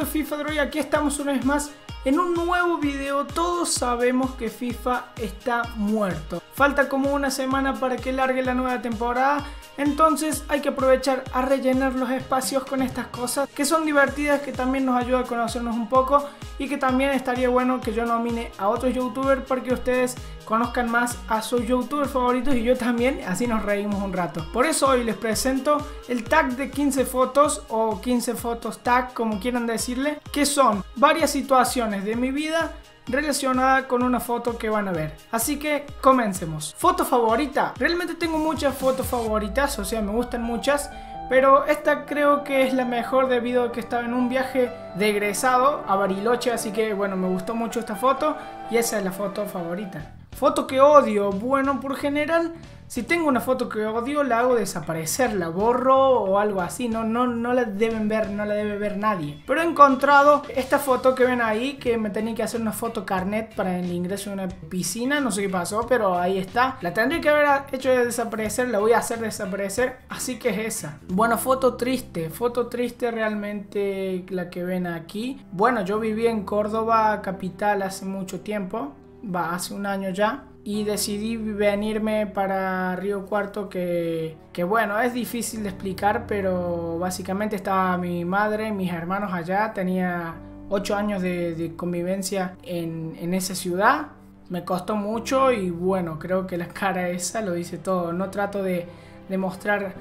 es FIFA Droid, aquí estamos una vez más en un nuevo video. Todos sabemos que FIFA está muerto. Falta como una semana para que largue la nueva temporada. Entonces hay que aprovechar a rellenar los espacios con estas cosas que son divertidas, que también nos ayuda a conocernos un poco y que también estaría bueno que yo nomine a otros youtubers para que ustedes conozcan más a sus youtubers favoritos y yo también, así nos reímos un rato. Por eso hoy les presento el tag de 15 fotos o 15 fotos tag, como quieran decirle, que son varias situaciones de mi vida relacionada con una foto que van a ver. Así que comencemos. Foto favorita. Realmente tengo muchas fotos favoritas, o sea, me gustan muchas. Pero esta creo que es la mejor debido a que estaba en un viaje de egresado a Bariloche, así que bueno, me gustó mucho esta foto y esa es la foto favorita. Foto que odio, bueno, por general si tengo una foto que odio, la hago desaparecer, la borro o algo así. No, no, no la deben ver, no la debe ver nadie. Pero he encontrado esta foto que ven ahí, que me tenía que hacer una foto carnet para el ingreso a una piscina. No sé qué pasó, pero ahí está. La tendría que haber hecho desaparecer, la voy a hacer desaparecer. Así que es esa. Bueno, foto triste. Foto triste realmente la que ven aquí. Bueno, yo viví en Córdoba, capital, hace mucho tiempo. Va, hace un año ya y decidí venirme para Río Cuarto que, que, bueno, es difícil de explicar, pero básicamente estaba mi madre, mis hermanos allá, tenía 8 años de, convivencia en, en, esa ciudad, me costó mucho y bueno, creo que la cara esa lo dice todo, no trato de, de mostrar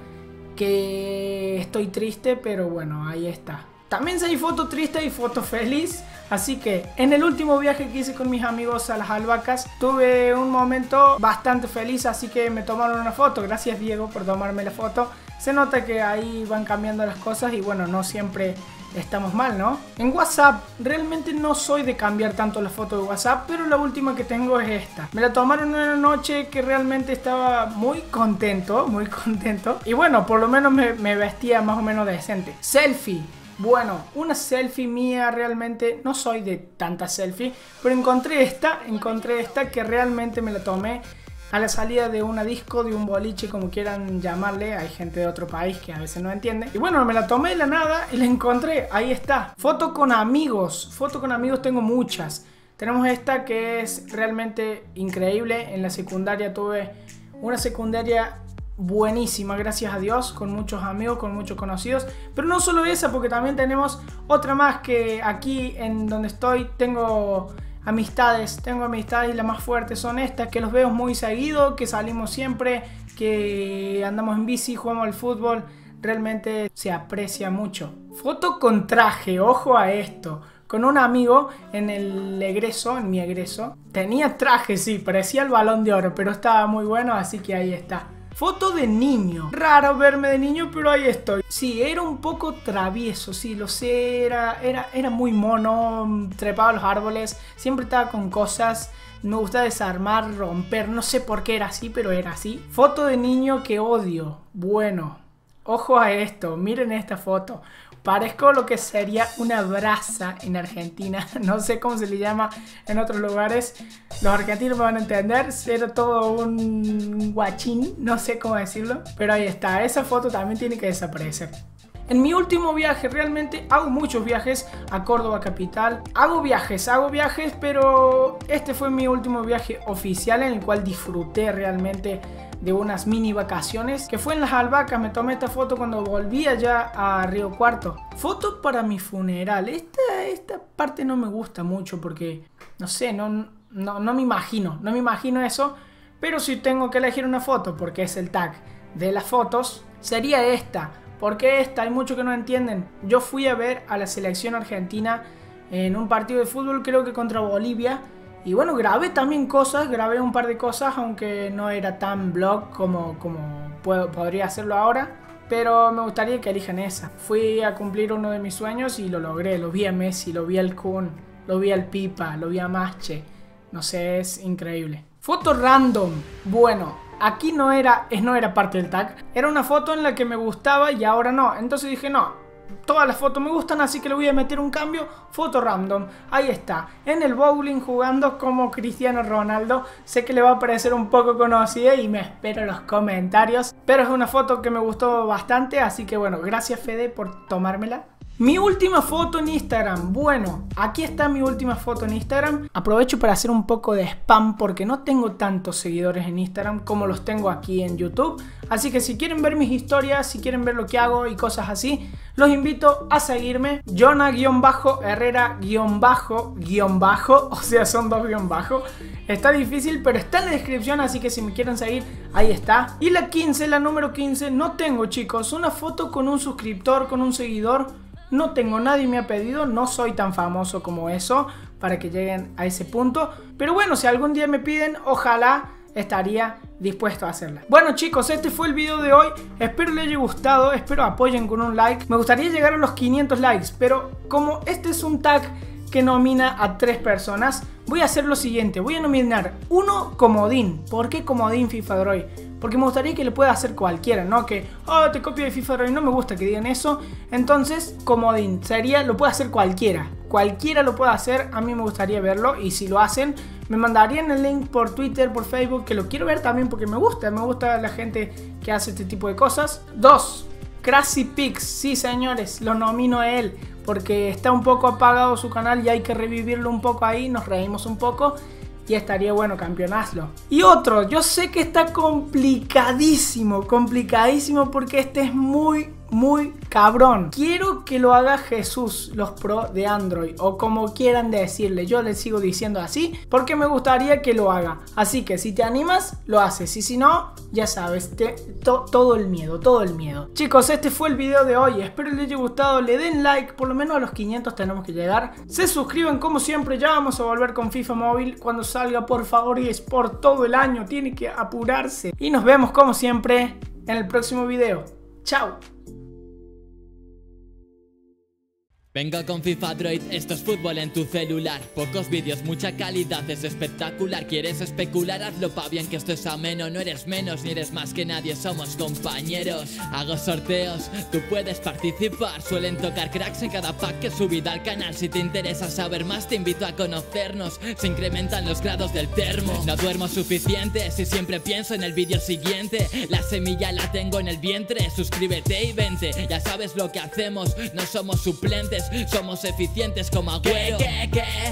que estoy triste, pero bueno, ahí está. También hay foto triste y foto feliz. Así que en el último viaje que hice con mis amigos a las albahacas tuve un momento bastante feliz, así que me tomaron una foto. Gracias Diego por tomarme la foto. Se nota que ahí van cambiando las cosas y bueno, no siempre estamos mal, ¿no? En WhatsApp, realmente no soy de cambiar tanto la foto de WhatsApp, pero la última que tengo es esta. Me la tomaron una noche que realmente estaba muy contento, muy contento. Y bueno, por lo menos me, me vestía más o menos decente. Selfie. Bueno, una selfie mía realmente, no soy de tanta selfie, pero encontré esta, encontré esta que realmente me la tomé a la salida de una disco, de un boliche, como quieran llamarle. Hay gente de otro país que a veces no entiende. Y bueno, me la tomé de la nada y la encontré. Ahí está. Foto con amigos. Foto con amigos tengo muchas. Tenemos esta que es realmente increíble. En la secundaria tuve una secundaria buenísima, gracias a Dios, con muchos amigos, con muchos conocidos. Pero no solo esa, porque también tenemos otra más que aquí en donde estoy tengo amistades, tengo amistades y las más fuertes son estas, que los veo muy seguido, que salimos siempre, que andamos en bici, jugamos al fútbol, realmente se aprecia mucho. Foto con traje, ojo a esto. Con un amigo en el egreso, en mi egreso, tenía traje, sí, parecía el balón de oro, pero estaba muy bueno, así que ahí está. Foto de niño. Raro verme de niño, pero ahí estoy. Sí, era un poco travieso, sí, lo sé. Era, era, era muy mono, trepaba los árboles, siempre estaba con cosas. Me gusta desarmar, romper, no sé por qué era así, pero era así. Foto de niño que odio. Bueno, ojo a esto, miren esta foto. Parezco lo que sería una brasa en Argentina. No sé cómo se le llama en otros lugares. Los argentinos me van a entender. Ser todo un guachín. No sé cómo decirlo. Pero ahí está. Esa foto también tiene que desaparecer. En mi último viaje, realmente hago muchos viajes a Córdoba capital. Hago viajes, hago viajes, pero este fue mi último viaje oficial en el cual disfruté realmente de unas mini vacaciones que fue en las albahacas. Me tomé esta foto cuando volvía ya a Río Cuarto. Foto para mi funeral. Esta, esta parte no me gusta mucho porque, no sé, no, no, no me imagino, no me imagino eso. Pero si tengo que elegir una foto porque es el tag de las fotos, sería esta. Porque esta, hay muchos que no entienden. Yo fui a ver a la selección argentina en un partido de fútbol, creo que contra Bolivia y bueno, grabé también cosas, grabé un par de cosas, aunque no era tan blog como, como puedo, podría hacerlo ahora. Pero me gustaría que elijan esa. Fui a cumplir uno de mis sueños y lo logré. Lo vi a Messi, lo vi al Kun, lo vi al Pipa, lo vi a Mache. No sé, es increíble. Foto random. Bueno, aquí no era, no era parte del tag. Era una foto en la que me gustaba y ahora no. Entonces dije, no, todas las fotos me gustan, así que le voy a meter un cambio, foto random. Ahí está, en el bowling jugando como Cristiano Ronaldo. Sé que le va a parecer un poco conocida y me espero los comentarios. Pero es una foto que me gustó bastante, así que bueno, gracias Fede por tomármela. Mi última foto en Instagram. Bueno, aquí está mi última foto en Instagram. Aprovecho para hacer un poco de spam porque no tengo tantos seguidores en Instagram como los tengo aquí en YouTube. Así que si quieren ver mis historias, si quieren ver lo que hago y cosas así, los invito a seguirme. Jonah-herrera-bajo, o sea, son dos guion bajo. Está difícil, pero está en la descripción, así que si me quieren seguir, ahí está. Y la 15, la número 15, no tengo chicos, una foto con un suscriptor, con un seguidor no tengo, nadie me ha pedido, no soy tan famoso como eso para que lleguen a ese punto. Pero bueno, si algún día me piden, ojalá estaría dispuesto a hacerla. Bueno chicos, este fue el video de hoy. Espero les haya gustado, espero apoyen con un like. Me gustaría llegar a los 500 likes, pero como este es un tag que nomina a tres personas, voy a hacer lo siguiente. Voy a nominar uno comodín. ¿Por qué comodín FIFA Droid? Porque me gustaría que le pueda hacer cualquiera, ¿no? Que, oh, te copio de FIFA Droid, no me gusta que digan eso. Entonces, comodín, sería, lo puede hacer cualquiera. Cualquiera lo puede hacer, a mí me gustaría verlo. Y si lo hacen, me mandarían el link por Twitter, por Facebook, que lo quiero ver también porque me gusta. Me gusta la gente que hace este tipo de cosas. Dos, Crazy Pix, sí señores, lo nomino a él porque está un poco apagado su canal y hay que revivirlo un poco ahí, nos reímos un poco y estaría bueno campeonazlo. Y otro, yo sé que está complicadísimo, complicadísimo porque este es muy muy cabrón. Quiero que lo haga Jesús, los pro de Android, o como quieran decirle. Yo les sigo diciendo así porque me gustaría que lo haga. Así que si te animas, lo haces. Y si no, ya sabes, todo el miedo, todo el miedo. Chicos, este fue el video de hoy. Espero les haya gustado. Le den like, por lo menos a los 500 tenemos que llegar. Se suscriben como siempre. Ya vamos a volver con FIFA Móvil cuando salga, por favor. Y es por todo el año. Tiene que apurarse. Y nos vemos como siempre en el próximo video. Chao. Venga con FIFA Droid, esto es fútbol en tu celular. Pocos vídeos, mucha calidad, es espectacular. ¿Quieres especular? Hazlo pa' bien que esto es ameno. No eres menos ni eres más que nadie, somos compañeros. Hago sorteos, tú puedes participar. Suelen tocar cracks en cada pack que subido al canal. Si te interesa saber más te invito a conocernos. Se incrementan los grados del termo. No duermo suficiente si siempre pienso en el vídeo siguiente. La semilla la tengo en el vientre, suscríbete y vente. Ya sabes lo que hacemos, no somos suplentes somos eficientes como agüero.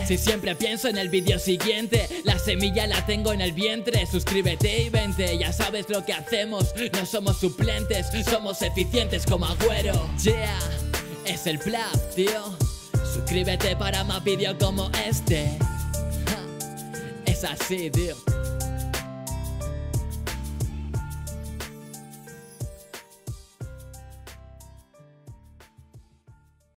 Si siempre pienso en el vídeo siguiente La semilla la tengo en el vientre. Suscríbete y vente, ya sabes lo que hacemos. No somos suplentes, somos eficientes como agüero. Yeah, es el plan, tío. Suscríbete para más vídeos como este. Es así, tío